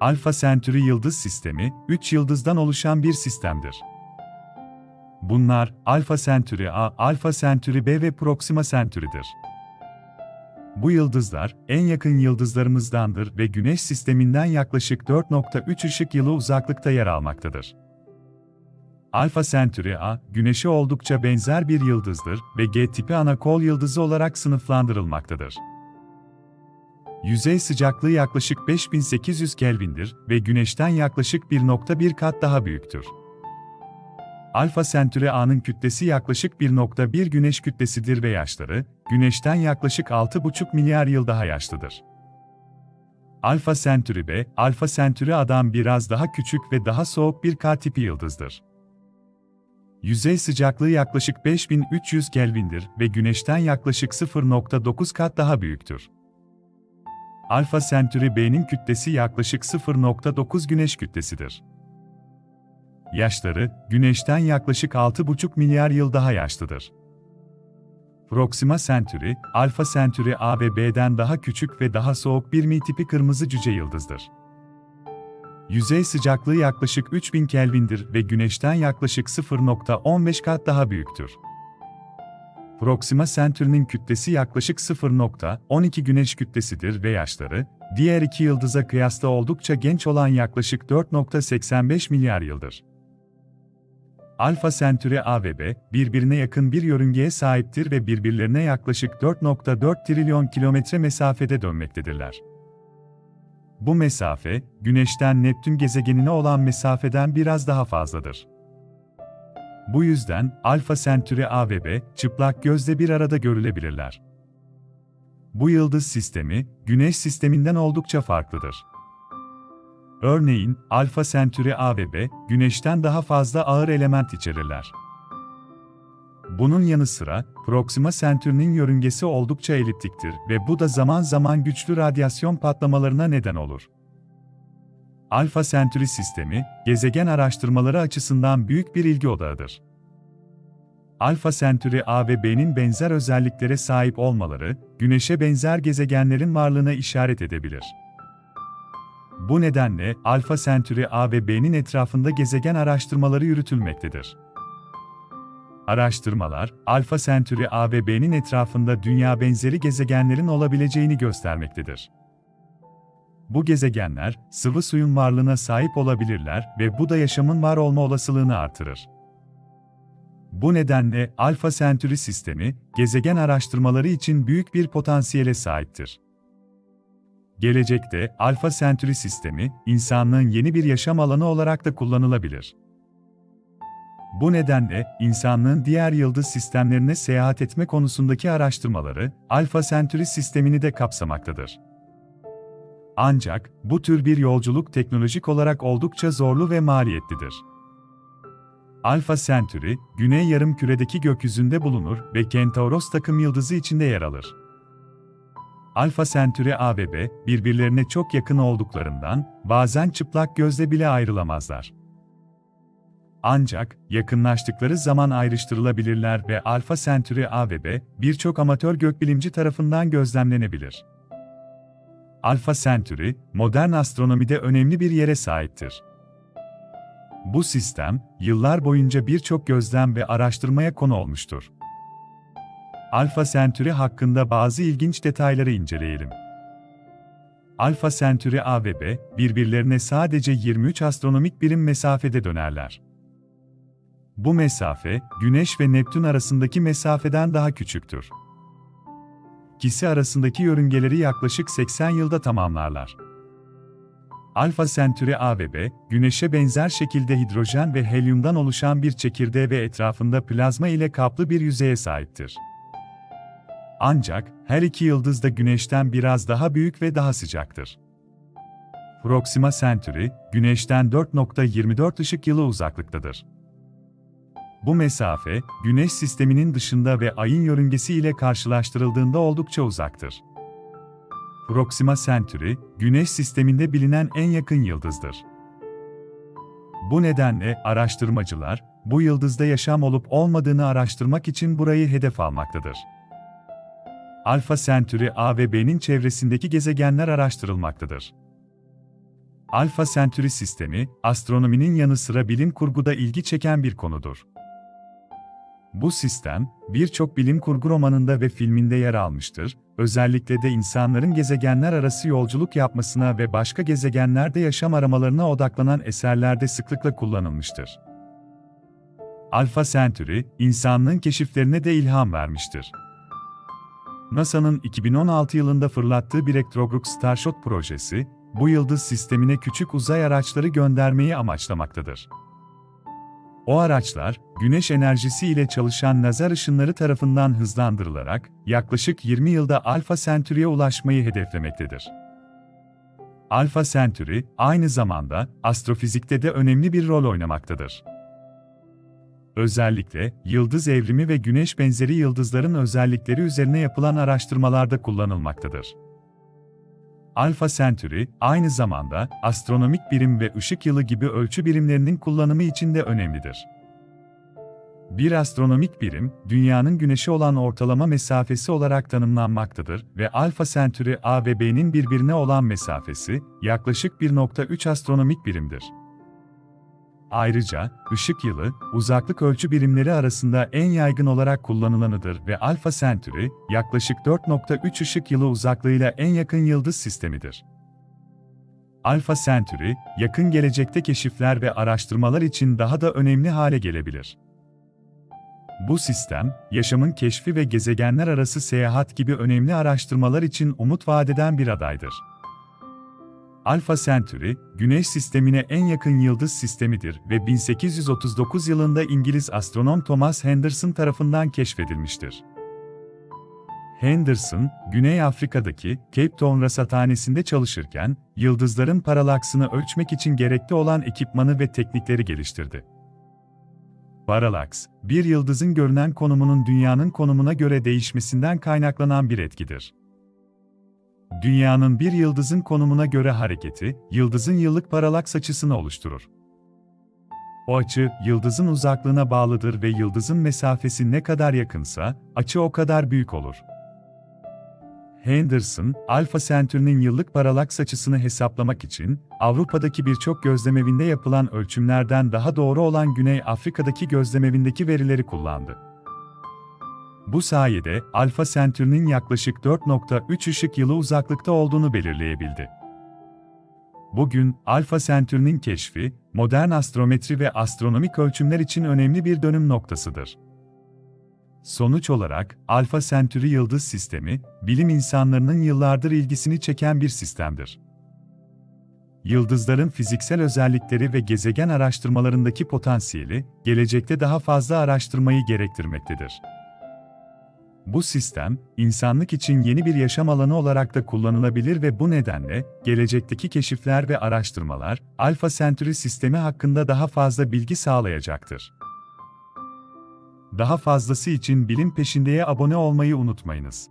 Alfa Centauri yıldız sistemi, 3 yıldızdan oluşan bir sistemdir. Bunlar Alfa Centauri A, Alfa Centauri B ve Proxima Centauri'dir. Bu yıldızlar en yakın yıldızlarımızdandır ve Güneş sisteminden yaklaşık 4.3 ışık yılı uzaklıkta yer almaktadır. Alfa Centauri A, Güneş'e oldukça benzer bir yıldızdır ve G tipi ana kol yıldızı olarak sınıflandırılmaktadır. Yüzey sıcaklığı yaklaşık 5800 Kelvin'dir ve Güneş'ten yaklaşık 1.1 kat daha büyüktür. Alfa Centauri A'nın kütlesi yaklaşık 1.1 Güneş kütlesidir ve yaşları, Güneş'ten yaklaşık 6,5 milyar yıl daha yaşlıdır. Alfa Centauri B, Alfa Centauri A'dan biraz daha küçük ve daha soğuk bir K tipi yıldızdır. Yüzey sıcaklığı yaklaşık 5300 Kelvin'dir ve Güneş'ten yaklaşık 0.9 kat daha büyüktür. Alfa Centauri B'nin kütlesi yaklaşık 0.9 Güneş kütlesidir. Yaşları, Güneş'ten yaklaşık 6,5 milyar yıl daha yaşlıdır. Proxima Centauri, Alfa Centauri A ve B'den daha küçük ve daha soğuk bir Mi tipi kırmızı cüce yıldızdır. Yüzey sıcaklığı yaklaşık 3000 Kelvin'dir ve Güneş'ten yaklaşık 0.15 kat daha büyüktür. Proxima Centauri'nin kütlesi yaklaşık 0.12 Güneş kütlesidir ve yaşları, diğer iki yıldıza kıyasla oldukça genç olan yaklaşık 4.85 milyar yıldır. Alfa Centauri A ve B, birbirine yakın bir yörüngeye sahiptir ve birbirlerine yaklaşık 4.4 trilyon kilometre mesafede dönmektedirler. Bu mesafe, Güneş'ten Neptün gezegenine olan mesafeden biraz daha fazladır. Bu yüzden Alfa Centauri A ve B çıplak gözle bir arada görülebilirler. Bu yıldız sistemi Güneş sisteminden oldukça farklıdır. Örneğin Alfa Centauri A ve B Güneş'ten daha fazla ağır element içerirler. Bunun yanı sıra Proxima Centauri'nin yörüngesi oldukça eliptiktir ve bu da zaman zaman güçlü radyasyon patlamalarına neden olur. Alfa Centauri sistemi, gezegen araştırmaları açısından büyük bir ilgi odağıdır. Alfa Centauri A ve B'nin benzer özelliklere sahip olmaları, Güneş'e benzer gezegenlerin varlığına işaret edebilir. Bu nedenle Alfa Centauri A ve B'nin etrafında gezegen araştırmaları yürütülmektedir. Araştırmalar, Alfa Centauri A ve B'nin etrafında dünya benzeri gezegenlerin olabileceğini göstermektedir. Bu gezegenler, sıvı suyun varlığına sahip olabilirler ve bu da yaşamın var olma olasılığını artırır. Bu nedenle Alfa Centauri sistemi, gezegen araştırmaları için büyük bir potansiyele sahiptir. Gelecekte Alfa Centauri sistemi, insanlığın yeni bir yaşam alanı olarak da kullanılabilir. Bu nedenle, insanlığın diğer yıldız sistemlerine seyahat etme konusundaki araştırmaları, Alfa Centauri sistemini de kapsamaktadır. Ancak, bu tür bir yolculuk teknolojik olarak oldukça zorlu ve maliyetlidir. Alfa Centauri, Güney Yarımküre'deki gökyüzünde bulunur ve Kentauros takım yıldızı içinde yer alır. Alfa Centauri A ve B, birbirlerine çok yakın olduklarından, bazen çıplak gözle bile ayrılamazlar. Ancak, yakınlaştıkları zaman ayrıştırılabilirler ve Alfa Centauri A ve B, birçok amatör gökbilimci tarafından gözlemlenebilir. Alfa Centauri, modern astronomide önemli bir yere sahiptir. Bu sistem, yıllar boyunca birçok gözlem ve araştırmaya konu olmuştur. Alfa Centauri hakkında bazı ilginç detayları inceleyelim. Alfa Centauri A ve B, birbirlerine sadece 23 astronomik birim mesafede dönerler. Bu mesafe, Güneş ve Neptün arasındaki mesafeden daha küçüktür. İkisi arasındaki yörüngeleri yaklaşık 80 yılda tamamlarlar. Alfa Centauri A ve B, Güneş'e benzer şekilde hidrojen ve helyumdan oluşan bir çekirdeğe ve etrafında plazma ile kaplı bir yüzeye sahiptir. Ancak, her iki yıldız da Güneş'ten biraz daha büyük ve daha sıcaktır. Proxima Centauri, Güneş'ten 4.24 ışık yılı uzaklıktadır. Bu mesafe, Güneş sisteminin dışında ve Ay'ın yörüngesi ile karşılaştırıldığında oldukça uzaktır. Proxima Centauri, Güneş sisteminde bilinen en yakın yıldızdır. Bu nedenle araştırmacılar, bu yıldızda yaşam olup olmadığını araştırmak için burayı hedef almaktadır. Alfa Centauri A ve B'nin çevresindeki gezegenler araştırılmaktadır. Alpha Centauri sistemi, astronominin yanı sıra bilim kurguda ilgi çeken bir konudur. Bu sistem, birçok bilim kurgu romanında ve filminde yer almıştır, özellikle de insanların gezegenler arası yolculuk yapmasına ve başka gezegenlerde yaşam aramalarına odaklanan eserlerde sıklıkla kullanılmıştır. Alpha Centauri, insanlığın keşiflerine de ilham vermiştir. NASA'nın 2016 yılında fırlattığı bir Electrogroup Starshot projesi, bu yıldız sistemine küçük uzay araçları göndermeyi amaçlamaktadır. O araçlar, güneş enerjisi ile çalışan lazer ışınları tarafından hızlandırılarak, yaklaşık 20 yılda Alpha Centauri'ye ulaşmayı hedeflemektedir. Alpha Centauri, aynı zamanda, astrofizikte de önemli bir rol oynamaktadır. Özellikle, yıldız evrimi ve güneş benzeri yıldızların özellikleri üzerine yapılan araştırmalarda kullanılmaktadır. Alpha Centauri, aynı zamanda astronomik birim ve ışık yılı gibi ölçü birimlerinin kullanımı için de önemlidir. Bir astronomik birim, dünyanın güneşe olan ortalama mesafesi olarak tanımlanmaktadır ve Alpha Centauri A ve B'nin birbirine olan mesafesi yaklaşık 1.3 astronomik birimdir. Ayrıca, ışık yılı, uzaklık ölçü birimleri arasında en yaygın olarak kullanılanıdır ve Alpha Centauri, yaklaşık 4.3 ışık yılı uzaklığıyla en yakın yıldız sistemidir. Alpha Centauri, yakın gelecekte keşifler ve araştırmalar için daha da önemli hale gelebilir. Bu sistem, yaşamın keşfi ve gezegenler arası seyahat gibi önemli araştırmalar için umut vadeden bir adaydır. Alpha Centauri, Güneş sistemine en yakın yıldız sistemidir ve 1839 yılında İngiliz astronom Thomas Henderson tarafından keşfedilmiştir. Henderson, Güney Afrika'daki Cape Town Rasathanesi'nde çalışırken, yıldızların paralaksını ölçmek için gerekli olan ekipmanı ve teknikleri geliştirdi. Paralaks, bir yıldızın görünen konumunun dünyanın konumuna göre değişmesinden kaynaklanan bir etkidir. Dünyanın bir yıldızın konumuna göre hareketi, yıldızın yıllık paralaks açısını oluşturur. O açı, yıldızın uzaklığına bağlıdır ve yıldızın mesafesi ne kadar yakınsa, açı o kadar büyük olur. Henderson, Alpha Centauri'nin yıllık paralaks açısını hesaplamak için, Avrupa'daki birçok gözlemevinde yapılan ölçümlerden daha doğru olan Güney Afrika'daki gözlemevindeki verileri kullandı. Bu sayede Alpha Centauri'nin yaklaşık 4.3 ışık yılı uzaklıkta olduğunu belirleyebildi. Bugün Alpha Centauri'nin keşfi, modern astrometri ve astronomik ölçümler için önemli bir dönüm noktasıdır. Sonuç olarak, Alpha Centauri yıldız sistemi, bilim insanlarının yıllardır ilgisini çeken bir sistemdir. Yıldızların fiziksel özellikleri ve gezegen araştırmalarındaki potansiyeli, gelecekte daha fazla araştırmayı gerektirmektedir. Bu sistem, insanlık için yeni bir yaşam alanı olarak da kullanılabilir ve bu nedenle, gelecekteki keşifler ve araştırmalar, Alpha Centauri sistemi hakkında daha fazla bilgi sağlayacaktır. Daha fazlası için Bilim Peşinde'ye abone olmayı unutmayınız.